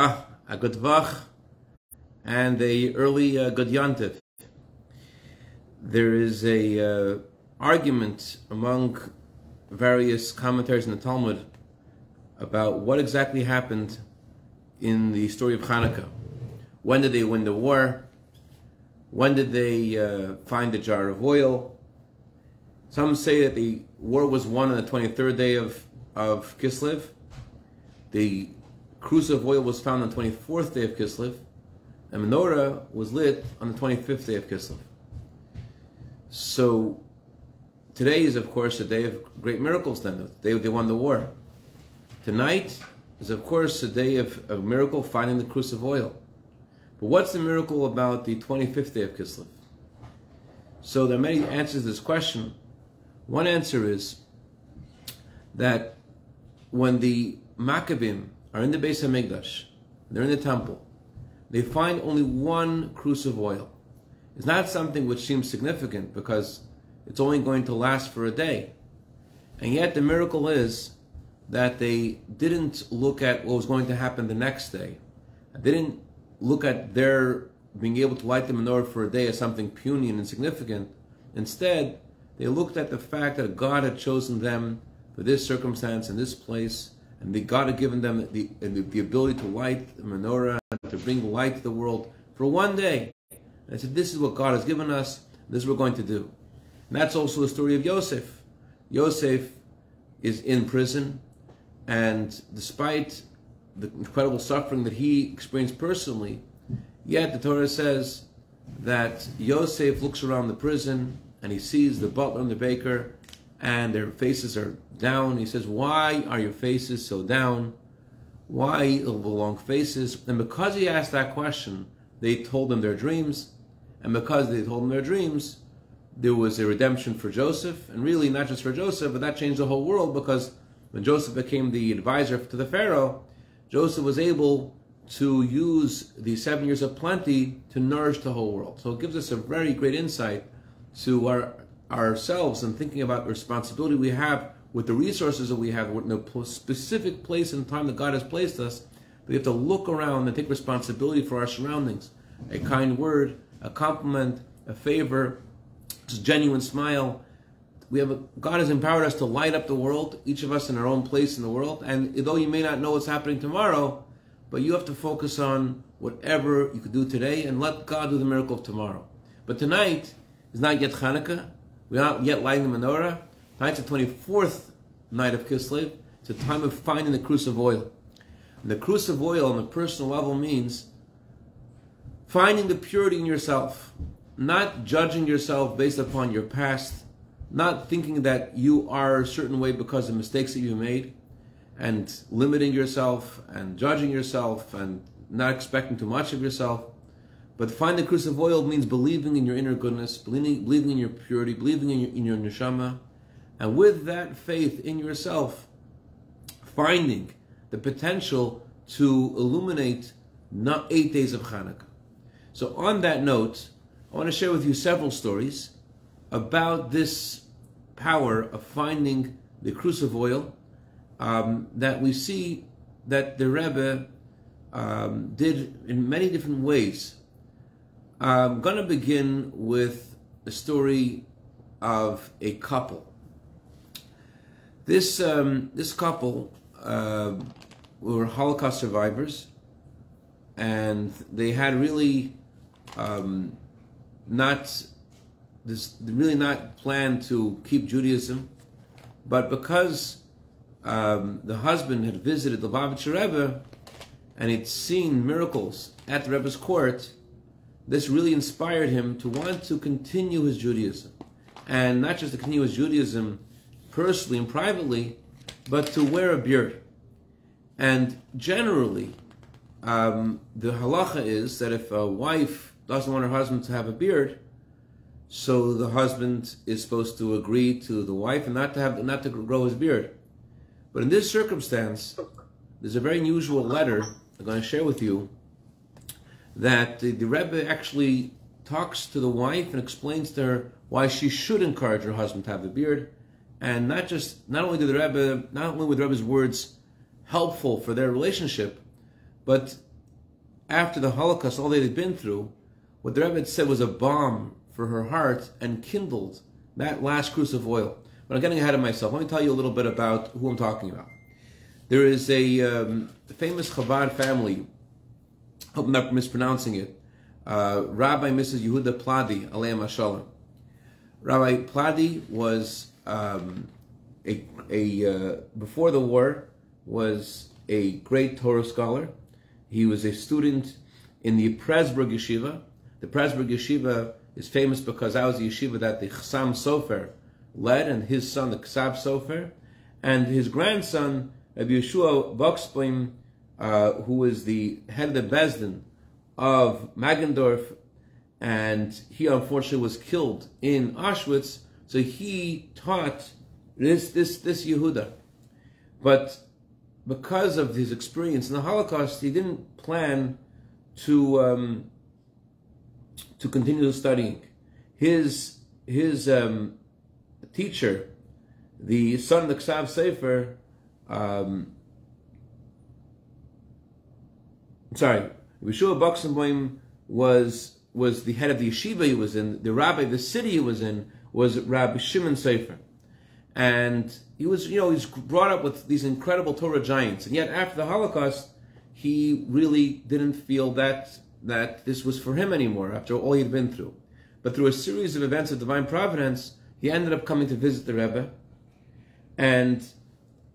Ah, a good vach and a early uh, good. There is a uh, argument among various commentaries in the Talmud about what exactly happened in the story of Hanukkah. When did they win the war? When did they uh, find the jar of oil? Some say that the war was won on the 23rd day of, of Kislev. The cruse of oil was found on the 24th day of Kislev. And menorah was lit on the 25th day of Kislev. So today is, of course, a day of great miracles then, the day they won the war. Tonight is, of course, a day of a miracle finding the cruse of oil. But what's the miracle about the 25th day of Kislev? So there are many answers to this question. One answer is that when the Maccabim are in the Beis Hamikdash, they're in the temple, they find only one cruse of oil. It's not something which seems significant because it's only going to last for a day. And yet the miracle is that they didn't look at what was going to happen the next day. They didn't look at their being able to light the menorah for a day as something puny and insignificant. Instead, they looked at the fact that God had chosen them for this circumstance and this place, and that God had given them the, the, the ability to light the menorah, to bring light to the world for one day. And I said, This is what God has given us, this is what we're going to do. And that's also the story of Yosef. Yosef is in prison, and despite the incredible suffering that he experienced personally, yet the Torah says that Yosef looks around the prison and he sees the butler and the baker, and their faces are down. He says, Why are your faces so down? Why the long faces? And because he asked that question, they told him their dreams. And because they told him their dreams, there was a redemption for Joseph. And really, not just for Joseph, but that changed the whole world because when Joseph became the advisor to the Pharaoh, Joseph was able to use the seven years of plenty to nourish the whole world. So it gives us a very great insight to our ourselves and thinking about the responsibility we have with the resources that we have, in the specific place and time that God has placed us, we have to look around and take responsibility for our surroundings. A kind word, a compliment, a favor, a genuine smile. We have a, God has empowered us to light up the world, each of us in our own place in the world. And though you may not know what's happening tomorrow, but you have to focus on whatever you could do today and let God do the miracle of tomorrow. But tonight is not yet Hanukkah. We're not yet lighting the menorah. Tonight's the 24th night of Kislev. It's a time of finding the cruse of oil. And the cruse of oil on the personal level means finding the purity in yourself, not judging yourself based upon your past, not thinking that you are a certain way because of mistakes that you made, and limiting yourself and judging yourself and not expecting too much of yourself. But finding the cruse of oil means believing in your inner goodness, believing, believing in your purity, believing in your, in your neshama, and with that faith in yourself, finding the potential to illuminate not eight days of Hanukkah. So on that note, I want to share with you several stories about this power of finding the cruse of oil um, that we see that the Rebbe um, did in many different ways. I'm going to begin with a story of a couple. This um, this couple uh, were Holocaust survivors, and they had really um, not this really not planned to keep Judaism, but because um, the husband had visited the Lubavitcher Rebbe and he'd seen miracles at the Rebbe's court, this really inspired him to want to continue his Judaism. And not just to continue his Judaism personally and privately, but to wear a beard. And generally, um, the halacha is that if a wife doesn't want her husband to have a beard, so the husband is supposed to agree to the wife and not to have not to grow his beard. But in this circumstance, there's a very unusual letter I'm going to share with you that the, the Rebbe actually talks to the wife and explains to her why she should encourage her husband to have a beard, and not just not only do the Rebbe not only were the Rebbe's words helpful for their relationship, but after the Holocaust, all they'd been through, what the Rebbe had said was a bomb for her heart and kindled that last cruse of oil. But I'm getting ahead of myself. Let me tell you a little bit about who I'm talking about. There is a um, famous Chabad family, hope I'm not mispronouncing it, uh, Rabbi Mrs. Yehuda Pladi, Aleim Hashalom. Rabbi Pladi was um, a, a uh, before the war was a great Torah scholar. He was a student in the Pressburg Yeshiva. The Pressburg Yeshiva is famous because that was the yeshiva that the Chassam Sofer led, and his son, the Ksav Sofer, and his grandson, Rabbi Yeshua Buxbaum, uh, who was the head of the Besdin of Magendorf, and he unfortunately was killed in Auschwitz. So he taught this this this Yehuda, but because of his experience in the Holocaust, he didn't plan to um, to continue studying. His his um, teacher, the son of the Ksav Sofer, um, sorry, Yeshua Buxenboim was was the head of the yeshiva he was in. The rabbi, the city he was in, was Rabbi Shimon Sofer, and he was you know he's brought up with these incredible Torah giants, and yet after the Holocaust, he really didn't feel that that this was for him anymore after all he'd been through. But through a series of events of divine providence, he ended up coming to visit the Rebbe. And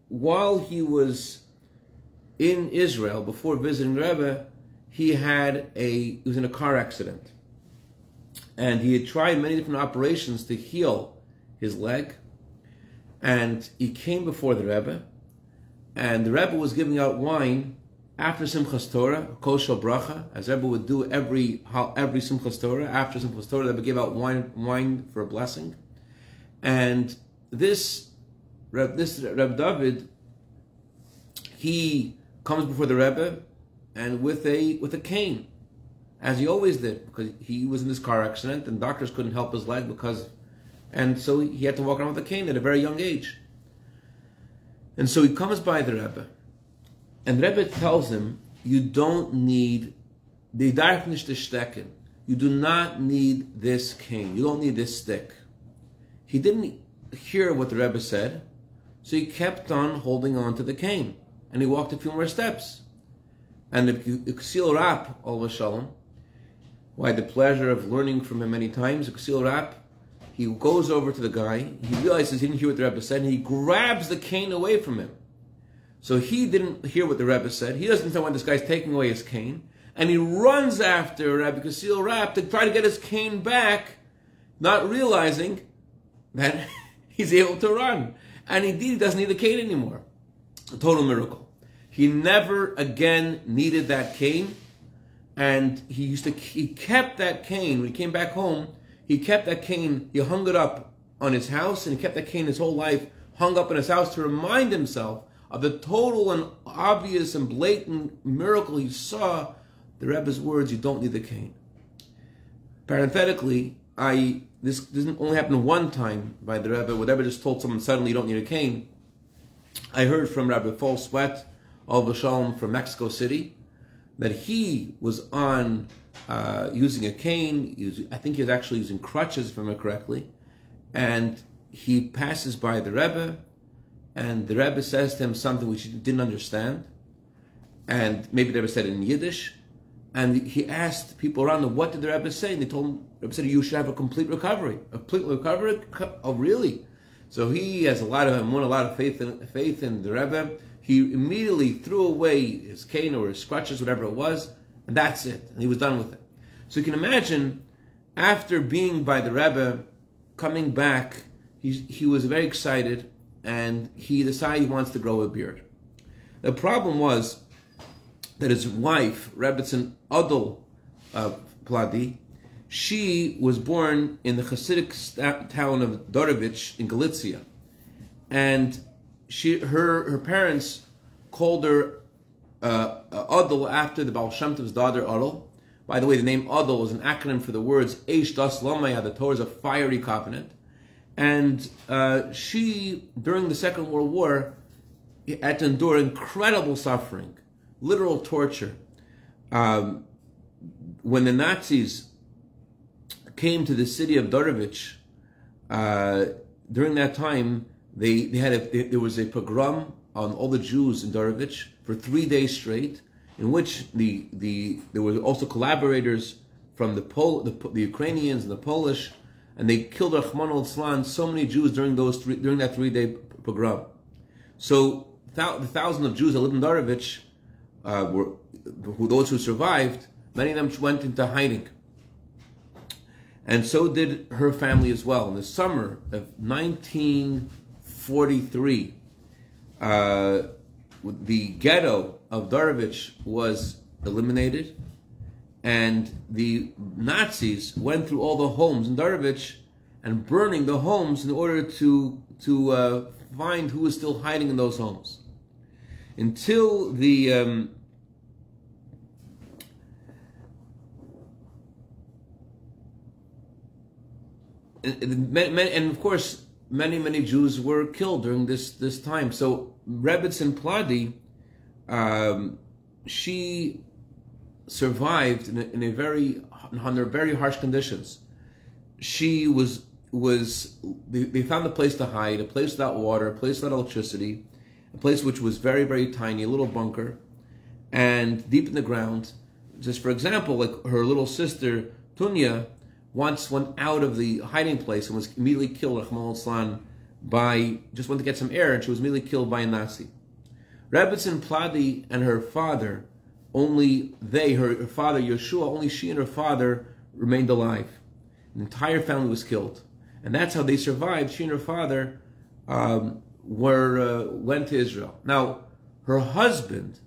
while he was in Israel before visiting Rebbe, he had a he was in a car accident, and he had tried many different operations to heal his leg. And he came before the Rebbe, and the Rebbe was giving out wine after Simchas Torah, Kos Shel Bracha, as Rebbe would do every every Simchas Torah. After Simchas Torah, would give out wine wine for a blessing. And this this Reb David, he comes before the Rebbe and with a with a cane, as he always did, because he was in this car accident and doctors couldn't help his leg because, and so he had to walk around with a cane at a very young age. And so he comes by the Rebbe, and the Rebbe tells him, "You don't need the darkness to. You do not need this cane. You don't need this stick." He didn't hear what the Rebbe said, so he kept on holding on to the cane, and he walked a few more steps. And the Ksil Rap, all of a shalom, who I had the pleasure of learning from him many times, Ksil Rap, he goes over to the guy, he realizes he didn't hear what the Rebbe said, and he grabs the cane away from him. So he didn't hear what the Rebbe said. He doesn't know when this guy's taking away his cane. And he runs after Rabbi Kasil Rap to try to get his cane back, not realizing that he's able to run. And indeed, he doesn't need the cane anymore. A total miracle. He never again needed that cane. And he used to, he kept that cane. When he came back home, he kept that cane, he hung it up on his house, and he kept that cane his whole life, hung up in his house to remind himself of the total and obvious and blatant miracle he saw. The Rebbe's words, you don't need the cane. Parenthetically, I this doesn't only happen one time by the Rebbe. Whatever just told someone suddenly you don't need a cane. I heard from Rabbi Fall Sweat al Shalom from Mexico City that he was on uh, using a cane. I think he was actually using crutches, if I remember correctly. And he passes by the Rebbe, and the Rebbe says to him something which he didn't understand. And maybe the Rebbe said in Yiddish. And he asked people around him, what did the Rebbe say? And they told him, the Rebbe said, you should have a complete recovery. A complete recovery? Oh, really? So he has a lot of, won a lot of faith in, faith in the Rebbe. He immediately threw away his cane or his crutches, whatever it was, and that's it. And he was done with it. So you can imagine, after being by the Rebbe, coming back, he, he was very excited, and he decided he wants to grow a beard. The problem was that his wife, Rebbetzin Adol uh, Pladi, she was born in the Hasidic town of Drohobych in Galicia, and she her her parents called her uh, Adol after the Baal Shem Tov's daughter Adol. By the way, the name Adol is an acronym for the words Eish Das Lamaya, the Torah is a fiery covenant. And uh, she, during the Second World War, had to endure incredible suffering literal torture. um, when the Nazis came to the city of Drohobych, uh, during that time, they, they had a, there was a pogrom on all the Jews in Drohobych for three days straight, in which the, the there were also collaborators from the, Pol, the, the Ukrainians and the Polish, and they killed Rahman al so many Jews during those three, during that three day pogrom. So the thousands of Jews that lived in Drohobych uh, were who, those who survived. Many of them went into hiding, and so did her family as well. In the summer of 1943, uh, the ghetto of Drohobych was eliminated and the Nazis went through all the homes in Drohobych and burning the homes in order to to uh, find who was still hiding in those homes. Until the um, and, of course many many Jews were killed during this this time. So Rebbetzin Pladi, um, she survived in a, in a very under very harsh conditions. She was was they, they found a place to hide, a place without water, a place without electricity, a place which was very very tiny, a little bunker, and deep in the ground. Just for example, like her little sister Tunya once went out of the hiding place and was immediately killed, Rahman by just went to get some air, and she was immediately killed by a Nazi. Rebbetzin Pladi and her father only they, her, her father Yeshua, only she and her father remained alive. The entire family was killed, and that's how they survived. She and her father um, were uh, went to Israel. Now, her husband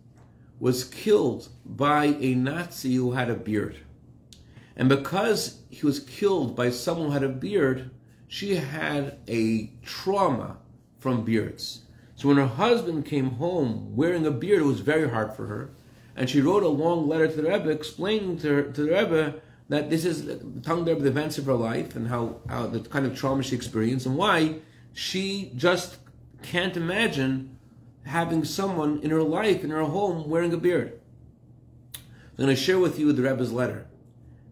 was killed by a Nazi who had a beard, and because he was killed by someone who had a beard, she had a trauma from beards. So when her husband came home wearing a beard, it was very hard for her and she wrote a long letter to the Rebbe explaining to, her, to the Rebbe that this is the Rebbe the events of her life and how, how the kind of trauma she experienced and why she just can't imagine having someone in her life, in her home, wearing a beard. I'm going to share with you the Rebbe's letter.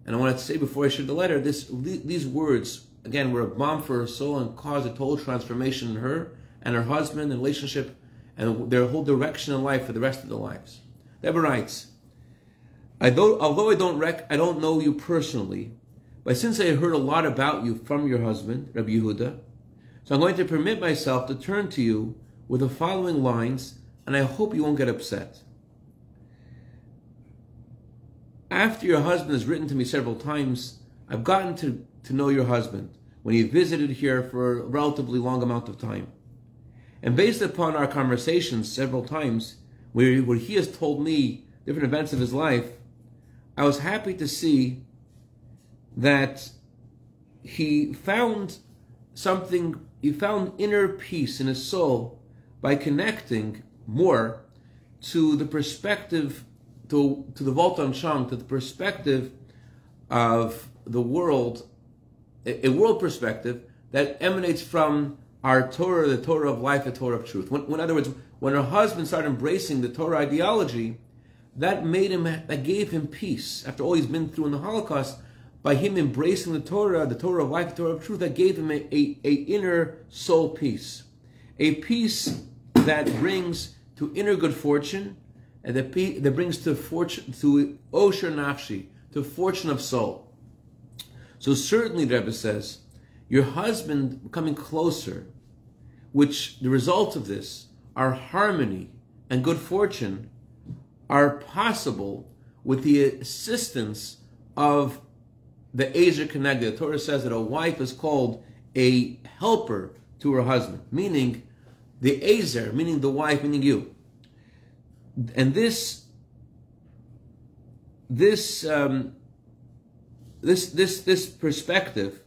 And I want to say before I share the letter, this, these words, again, were a bomb for her soul and caused a total transformation in her and her husband and relationship and their whole direction in life for the rest of their lives. Deborah writes, although I don't rec- I don't know you personally, but since I heard a lot about you from your husband, Rabbi Yehuda, so I'm going to permit myself to turn to you with the following lines, and I hope you won't get upset. After your husband has written to me several times, I've gotten to, to know your husband when he visited here for a relatively long amount of time. And based upon our conversations several times, where, where he has told me different events of his life, I was happy to see that he found something, he found inner peace in his soul by connecting more to the perspective, to, to the Weltanschauung, to the perspective of the world, a, a world perspective that emanates from our Torah, the Torah of life, the Torah of truth. When, in other words, when her husband started embracing the Torah ideology, that made him, that gave him peace. After all he's been through in the Holocaust, by him embracing the Torah, the Torah of life, the Torah of truth, that gave him a, a, a inner soul peace. A peace that brings to inner good fortune, and that, that brings to fortune, to Osher Nafshi, to fortune of soul. So certainly, Rebbe says, your husband coming closer which the result of this are harmony and good fortune are possible with the assistance of the Ezer Kenegdo. The Torah says that a wife is called a helper to her husband, meaning the Ezer, meaning the wife, meaning you. And this, this, um, this, this, this perspective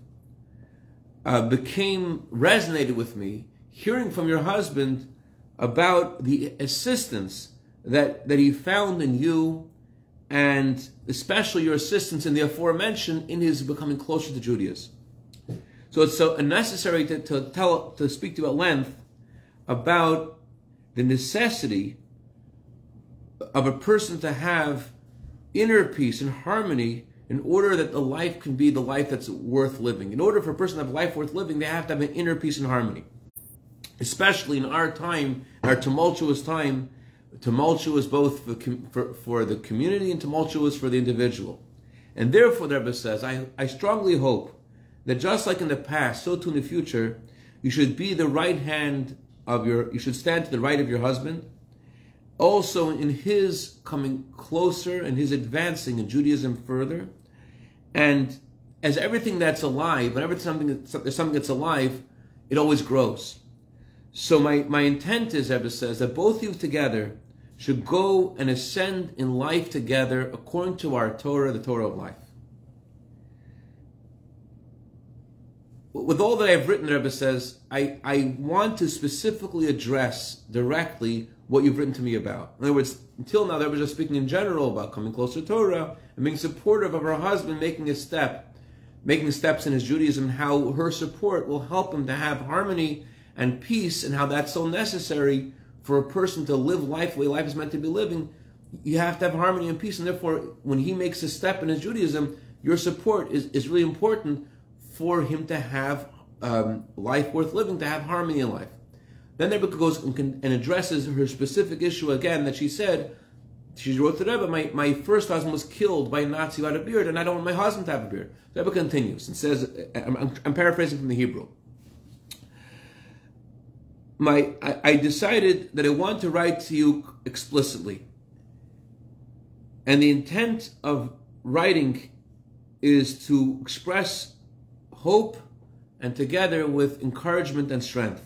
uh, became resonated with me hearing from your husband about the assistance that, that he found in you and especially your assistance in the aforementioned in his becoming closer to Judaism. So it's so necessary to, to tell to speak to at length about the necessity of a person to have inner peace and harmony in order that the life can be the life that's worth living. In order for a person to have life worth living, they have to have an inner peace and harmony. Especially in our time, our tumultuous time, tumultuous both for, for, for the community and tumultuous for the individual. And therefore, the Rebbe says, I, I strongly hope that just like in the past, so too in the future, you should be the right hand of your, you should stand to the right of your husband. Also, in his coming closer and his advancing in Judaism further. And as everything that's alive, whenever something, there's something that's alive, it always grows. So my, my intent is, Rebbe says, that both of you together should go and ascend in life together according to our Torah, the Torah of life. with all that I've written, Rebbe says, I, I want to specifically address directly what you've written to me about. In other words, until now, Rebbe was just speaking in general about coming closer to Torah and being supportive of her husband making a step, making steps in his Judaism, how her support will help him to have harmony and peace, and how that's so necessary for a person to live life the way life is meant to be living. You have to have harmony and peace, and therefore, when he makes a step in his Judaism, your support is, is really important for him to have um, life worth living, to have harmony in life. Then the Rebbe goes and, addresses her specific issue again that she said, she wrote to the Rebbe, my, my first husband was killed by a Nazi had a beard, and I don't want my husband to have a beard. The Rebbe continues and says, I'm, I'm paraphrasing from the Hebrew. My, I, I decided that I want to write to you explicitly. And the intent of writing is to express hope and together with encouragement and strength.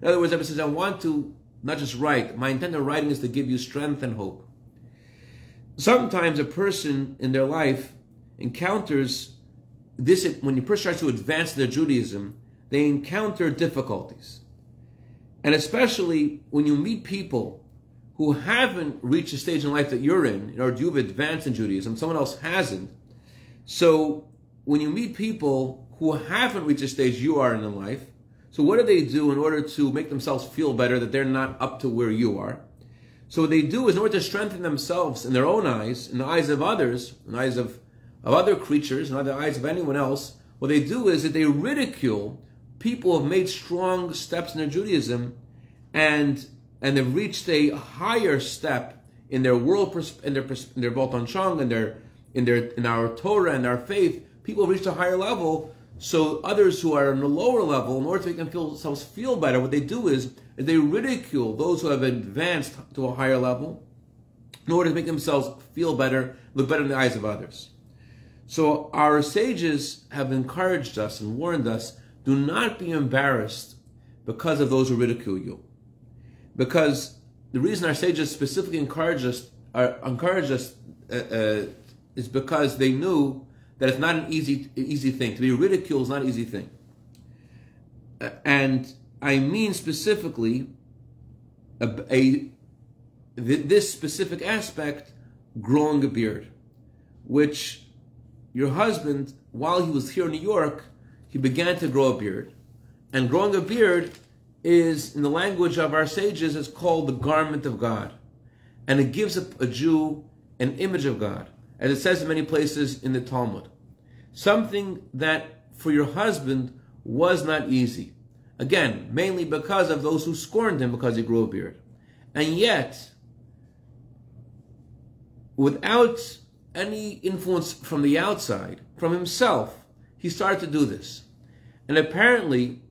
In other words, Rebbe says, I want to not just write, my intent of writing is to give you strength and hope. Sometimes a person in their life encounters this, when a person starts to advance their Judaism, they encounter difficulties. And especially when you meet people who haven't reached the stage in life that you're in, or you've advanced in Judaism, someone else hasn't. So when you meet people who haven't reached the stage you are in in life, so what do they do in order to make themselves feel better that they're not up to where you are? So what they do is in order to strengthen themselves in their own eyes, in the eyes of others, in the eyes of, of other creatures, in the eyes of anyone else, what they do is that they ridicule people who have made strong steps in their Judaism and and they've reached a higher step in their world in their in their Weltanschauung and their in their in our Torah and our faith people have reached a higher level. So others who are on a lower level, in order to make themselves feel better, what they do is, is they ridicule those who have advanced to a higher level in order to make themselves feel better, look better in the eyes of others. So our sages have encouraged us and warned us, do not be embarrassed because of those who ridicule you. Because the reason our sages specifically encouraged us, uh, encouraged us uh, uh, is because they knew that it's not an easy easy thing. To be ridiculed is not an easy thing. Uh, and I mean specifically a, a this specific aspect, growing a beard, which your husband, while he was here in New York, he began to grow a beard. And growing a beard is, in the language of our sages, is called the garment of God. And it gives a, a Jew an image of God as it says in many places in the Talmud. Something that for your husband was not easy. Again, mainly because of those who scorned him because he grew a beard. And yet, without any influence from the outside, from himself, he started to do this. And apparently,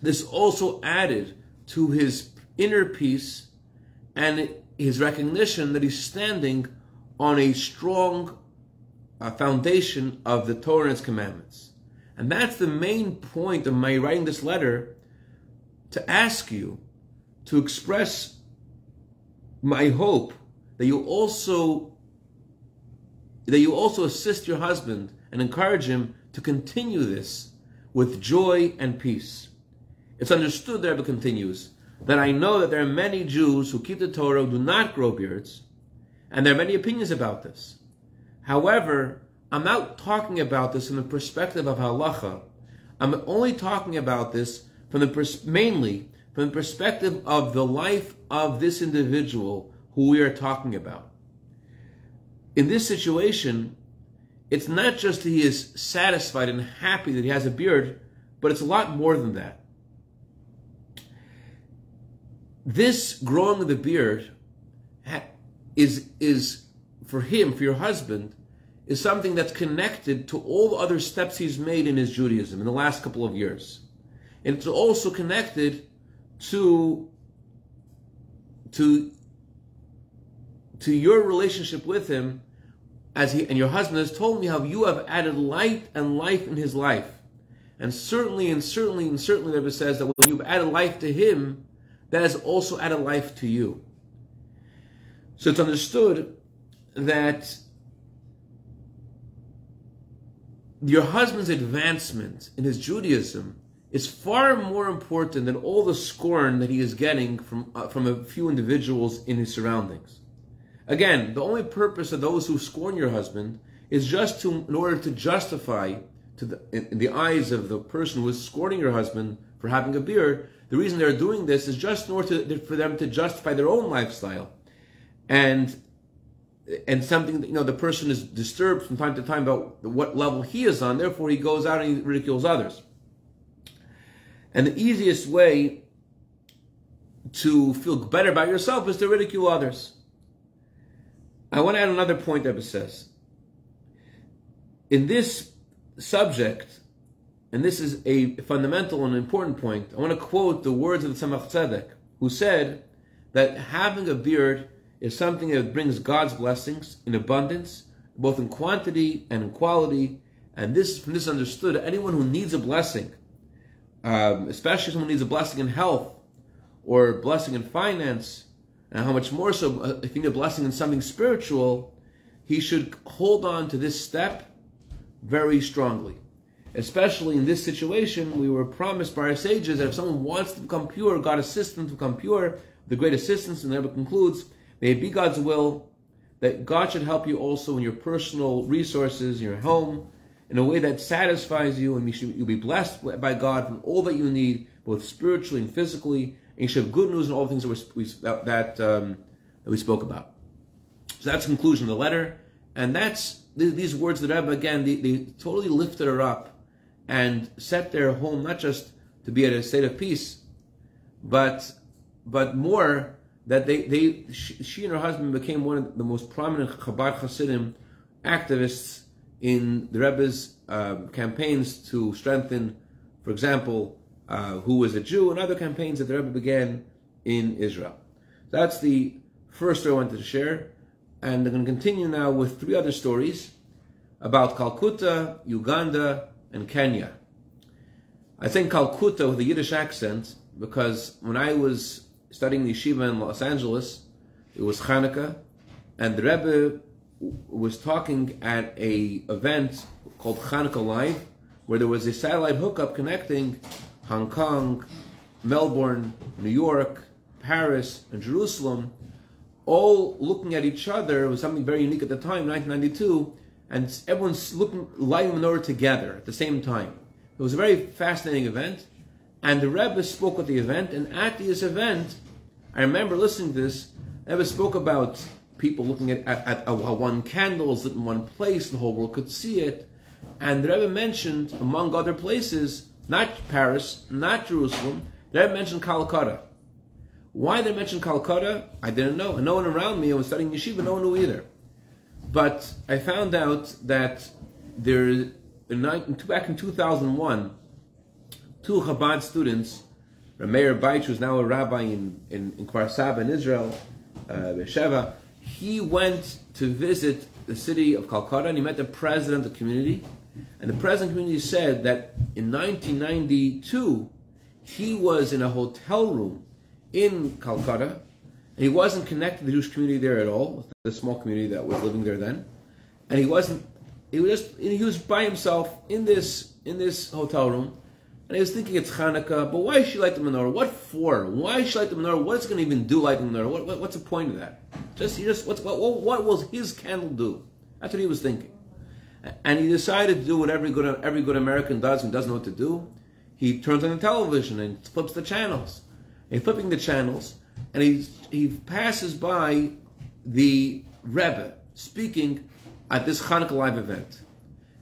this also added to his inner peace and his recognition that he's standing on a strong uh, foundation of the Torah and its commandments. And that's the main point of my writing this letter to ask you to express my hope that you also that you also assist your husband and encourage him to continue this with joy and peace. It's understood, the Rebbe continues, that I know that there are many Jews who keep the Torah who do not grow beards, and there are many opinions about this. However, I'm not talking about this from the perspective of halacha. I'm only talking about this from the mainly from the perspective of the life of this individual who we are talking about. in this situation, it's not just that he is satisfied and happy that he has a beard, but it's a lot more than that. This growing of the beard is, is for him, for your husband, is something that's connected to all the other steps he's made in his Judaism in the last couple of years. And it's also connected to, to, to your relationship with him as he and your husband has told me how you have added light and life in his life. And certainly and certainly and certainly Rebbe says that when you've added life to him, that has also added life to you. So it's understood that your husband's advancement in his Judaism is far more important than all the scorn that he is getting from, uh, from a few individuals in his surroundings. Again, the only purpose of those who scorn your husband is just to, in order to justify to the, in, in the eyes of the person who is scorning your husband for having a beard, the reason they're doing this is just in order to, for them to justify their own lifestyle. And and something that, you know the person is disturbed from time to time about what level he is on therefore he goes out and he ridicules others and the easiest way to feel better about yourself is to ridicule others I want to add another point that it says. In this subject, and this is a fundamental and important point, I want to quote the words of the Tzemach Tzedek, who said that having a beard is something that brings God's blessings in abundance, both in quantity and in quality. And this, from this understood, anyone who needs a blessing, um, especially someone who needs a blessing in health or blessing in finance, and how much more so uh, if you need a blessing in something spiritual, he should hold on to this step very strongly. Especially in this situation, we were promised by our sages that if someone wants to become pure, God assists them to become pure. The great assistance, and the never concludes, may it be God's will that God should help you also in your personal resources, your home, in a way that satisfies you, and you'll be blessed by God from all that you need, both spiritually and physically, and you should have good news in all the things that, we, that, um, that we spoke about. So that's the conclusion of the letter. And that's these words the Rebbe, again, they, they totally lifted her up and set their home not just to be at a state of peace, but but more that they, they she, and her husband became one of the most prominent Chabad Hasidim activists in the Rebbe's uh, campaigns to strengthen, for example, uh, who was a Jew, and other campaigns that the Rebbe began in Israel. That's the first story I wanted to share. And I'm going to continue now with three other stories about Calcutta, Uganda, and Kenya. I think Calcutta with a Yiddish accent because when I was studying the yeshiva in Los Angeles, it was Hanukkah, and the Rebbe was talking at a event called Hanukkah Live, where there was a satellite hookup connecting Hong Kong, Melbourne, New York, Paris, and Jerusalem, all looking at each other. It was something very unique at the time, 1992, and everyone's looking, lighting menorah together at the same time. It was a very fascinating event, and the Rebbe spoke at the event, and at this event, I remember listening to this, the Rebbe spoke about people looking at, at, at how one candle is lit in one place, the whole world could see it, and the Rebbe mentioned, among other places, not Paris, not Jerusalem. They mentioned Calcutta. Why they mentioned Calcutta, I didn't know. And no one around me, I was studying yeshiva, no one knew either. But I found out that there, in, back in 2001, two Chabad students, Rameir Baich, who's now a rabbi in, in, in Kfar Saba in Israel, uh, he went to visit the city of Calcutta and he met the president of the community. And the present community said that in 1992, he was in a hotel room in Calcutta, and he wasn't connected to the Jewish community there at all, the small community that was living there then. And he wasn't, he was just, he was by himself in this, in this hotel room, and he was thinking it's Hanukkah, but why should she light the menorah? What for? Why should she light the menorah? What's going to even do lighting the menorah? What, what, what's the point of that? Just, he just, what's, what, what will his candle do? That's what he was thinking. And he decided to do what every good, every good American does and doesn't know what to do. He turns on the television and flips the channels. And flipping the channels, and he, he passes by the Rebbe speaking at this Hanukkah Live event.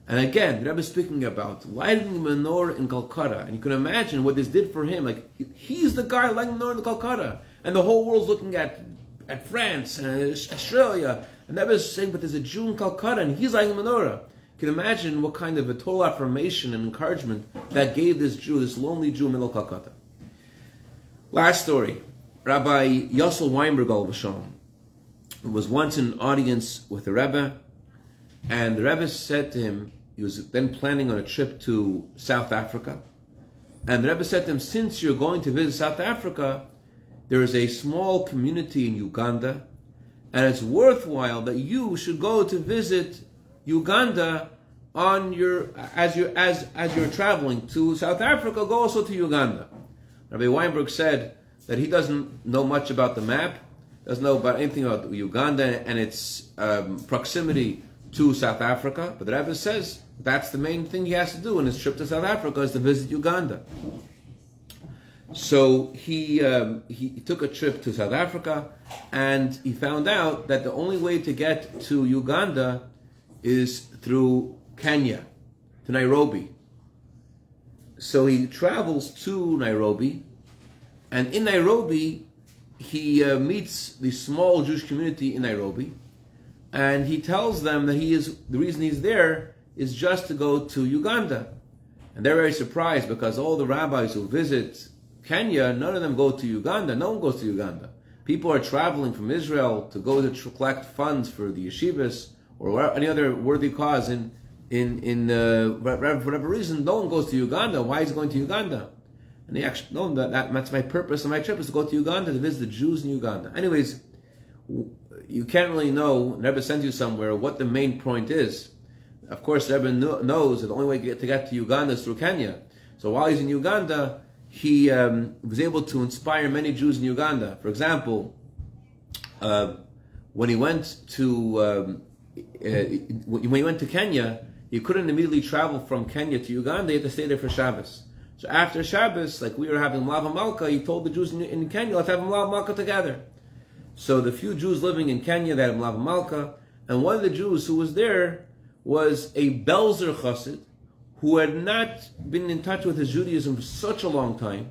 And again, the Rebbe is speaking about lighting the menorah in Calcutta. And you can imagine what this did for him. Like, he's the guy lighting the menorah in Calcutta. And the whole world's looking at, at France and Australia. And the Rebbe is saying, but there's a Jew in Calcutta and he's lighting the menorah. You can imagine what kind of a total affirmation and encouragement that gave this Jew, this lonely Jew in middle Calcutta. Last story. Rabbi Yossel Weinberg al was once in an audience with the Rebbe, and the Rebbe said to him, he was then planning on a trip to South Africa. And the Rebbe said to him, Since you're going to visit South Africa, there is a small community in Uganda, and it's worthwhile that you should go to visit Uganda on your as you as as you're traveling to South Africa, go also to Uganda. Rabbi Weinberg said that he doesn't know much about the map, doesn't know about anything about Uganda and its um, proximity to South Africa, but the Rebbe says that's the main thing he has to do in his trip to South Africa is to visit Uganda. So he um, he took a trip to South Africa, and he found out that the only way to get to Uganda is through Kenya, to Nairobi. So he travels to Nairobi, and in Nairobi, he uh, meets the small Jewish community in Nairobi, and he tells them that he is the reason he's there is just to go to Uganda. And they're very surprised because all the rabbis who visit Kenya, none of them go to Uganda. No one goes to Uganda. People are traveling from Israel to go to collect funds for the yeshivas or any other worthy cause in in in uh, for whatever reason. No one goes to Uganda. Why is he going to Uganda? And they actually no, that, that that's my purpose of my trip is to go to Uganda to visit the Jews in Uganda. Anyways, you can't really know. Rebbe sends you somewhere what the main point is. Of course, Rebbe knows that the only way to get, to Uganda is through Kenya. So while he's in Uganda, he um, was able to inspire many Jews in Uganda. For example, uh, when he went to um, uh, when he went to Kenya, he couldn't immediately travel from Kenya to Uganda. He had to stay there for Shabbos. So after Shabbos, like we were having Melave Malka, he told the Jews in, in Kenya, let's have Melave Malka together. So the few Jews living in Kenya, they had Melave Malka, and one of the Jews who was there was a Belzer Chassid who had not been in touch with his Judaism for such a long time.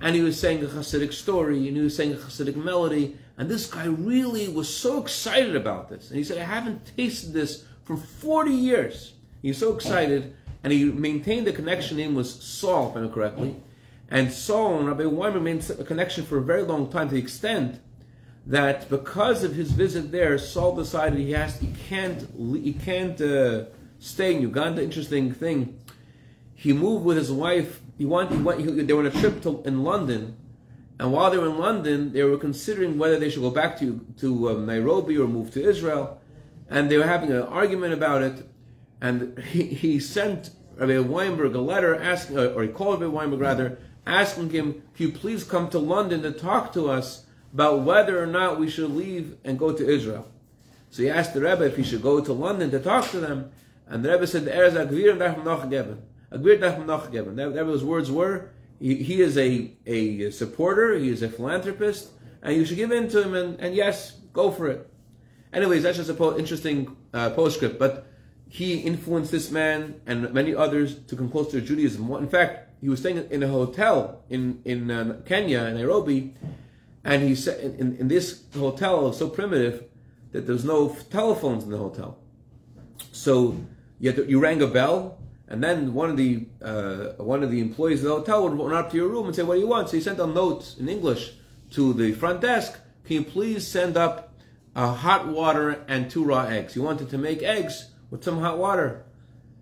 And he was saying a Hasidic story, and he was saying a Hasidic melody, and this guy really was so excited about this. And he said, I haven't tasted this for 40 years. He was so excited, and he maintained the connection. Name was Saul, if I know correctly. And Saul and Rabbi Weinberg maintained a connection for a very long time to the extent that because of his visit there, Saul decided he has he can't he can't uh, stay in Uganda. Interesting thing, he moved with his wife. He went, he went he, they were on a trip to, in London, and while they were in London, they were considering whether they should go back to to um, Nairobi or move to Israel, and they were having an argument about it. And he, he sent Rabbi Weinberg a letter asking, or he called Rabbi Weinberg rather, asking him, "Can you please come to London to talk to us?" About whether or not we should leave and go to Israel. So he asked the Rebbe if he should go to London to talk to them, and the Rebbe said, "Er is agvir noch geben." Agvir noch geben. Rebbe's words were, he, he, is a, a supporter, he is a philanthropist, and you should give in to him, and, and yes, go for it. Anyways, that's just a po- interesting uh, postscript, but he influenced this man and many others to come close to Judaism. In fact, he was staying in a hotel in, in uh, Kenya, in Nairobi, and he said, in, in this hotel was so primitive that there's no telephones in the hotel. So you, to, you rang a bell, and then one of the uh, one of the employees of the hotel would run up to your room and say, "What do you want?" So he sent a note in English to the front desk. Can you please send up uh, hot water and two raw eggs? He wanted to make eggs with some hot water.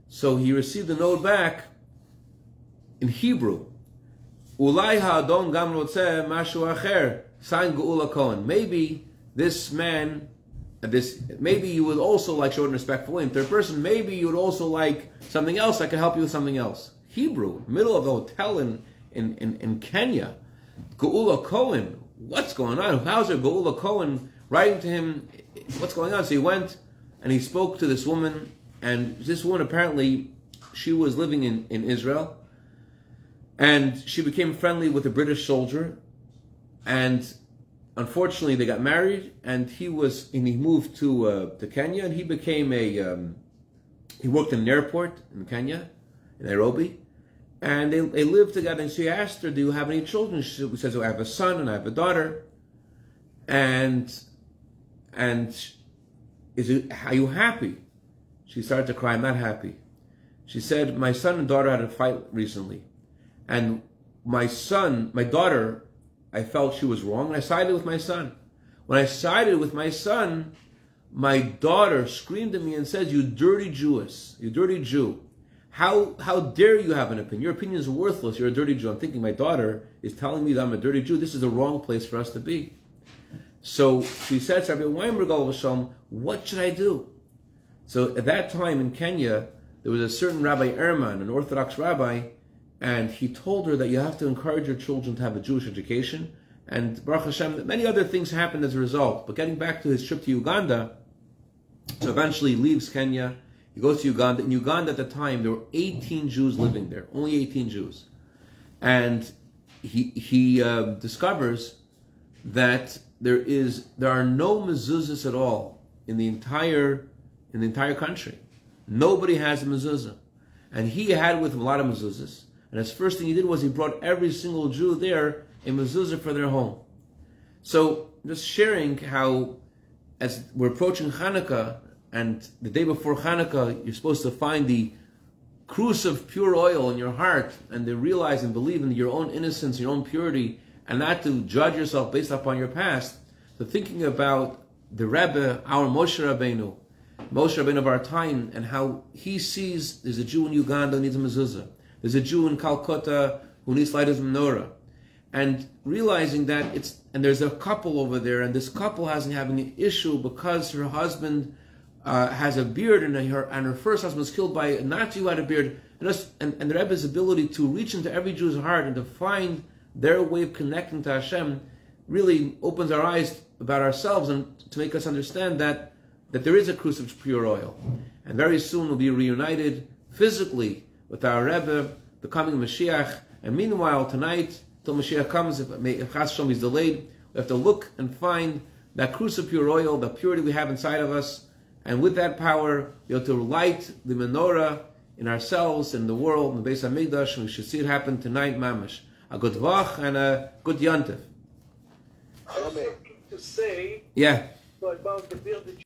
So he received the note back in Hebrew. Ulai ha'adon gam mashu acher. Sign Geula Cohen. Maybe this man, uh, this maybe you would also like showing respectful in third person. Maybe you would also like something else that could help you with something else. Hebrew, middle of the hotel in in, in, in Kenya. Geula Cohen. What's going on? How's there Geula Cohen writing to him? What's going on? So he went and he spoke to this woman, and this woman apparently she was living in, in Israel, and she became friendly with a British soldier, and unfortunately, they got married, and he was and he moved to uh, to Kenya, and he became a um, he worked in an airport in Kenya, in Nairobi, and they, they lived together. And she asked her, "Do you have any children?" She says, "I have a son and I have a daughter." And and is it, are you happy? She started to cry. I'm not happy. She said, "My son and daughter had a fight recently, and my son, my daughter, I felt she was wrong, and I sided with my son. When I sided with my son, my daughter screamed at me and said, "You dirty Jewess, you dirty Jew." How, how dare you have an opinion? Your opinion is worthless. You're a dirty Jew. I'm thinking my daughter is telling me that I'm a dirty Jew. This is the wrong place for us to be. So she said to Rabbi Weinberg, what should I do? So at that time in Kenya, there was a certain Rabbi Erman, an Orthodox rabbi, and he told her that you have to encourage your children to have a Jewish education. And Baruch Hashem, many other things happened as a result. But getting back to his trip to Uganda, so eventually he leaves Kenya he goes to Uganda. In Uganda at the time, there were 18 Jews living there, only 18 Jews. And he, he uh, discovers that there is there are no mezuzahs at all in the entire in the entire country. Nobody has a mezuzah, and he had with him a lot of mezuzahs. And his first thing he did was he brought every single Jew there a mezuzah for their home. So just sharing how, as we're approaching Hanukkah, and the day before Hanukkah, you're supposed to find the cruse of pure oil in your heart and to realize and believe in your own innocence, your own purity, and not to judge yourself based upon your past. So thinking about the Rebbe, our Moshe Rabbeinu, Moshe Rabbeinu of our time, and how he sees there's a Jew in Uganda who needs a mezuzah. There's a Jew in Calcutta who needs light as menorah. And realizing that it's, and there's a couple over there, and this couple hasn't having an issue because her husband uh, has a beard and her and her first husband was killed by a Nazi who had a beard, and, us, and, and the Rebbe's ability to reach into every Jew's heart and to find their way of connecting to Hashem really opens our eyes about ourselves and to make us understand that that there is a of pure oil, and very soon we'll be reunited physically with our Rebbe, the coming Mashiach. And meanwhile, tonight, till Mashiach comes, if, if is delayed, we have to look and find that cruse of pure oil, the purity we have inside of us and with that power, we have to light the menorah in ourselves, in the world, in the Beis Hamikdash, and we should see it happen tonight, mamish. A good vach and a good yantif. To say, Yeah. about the building.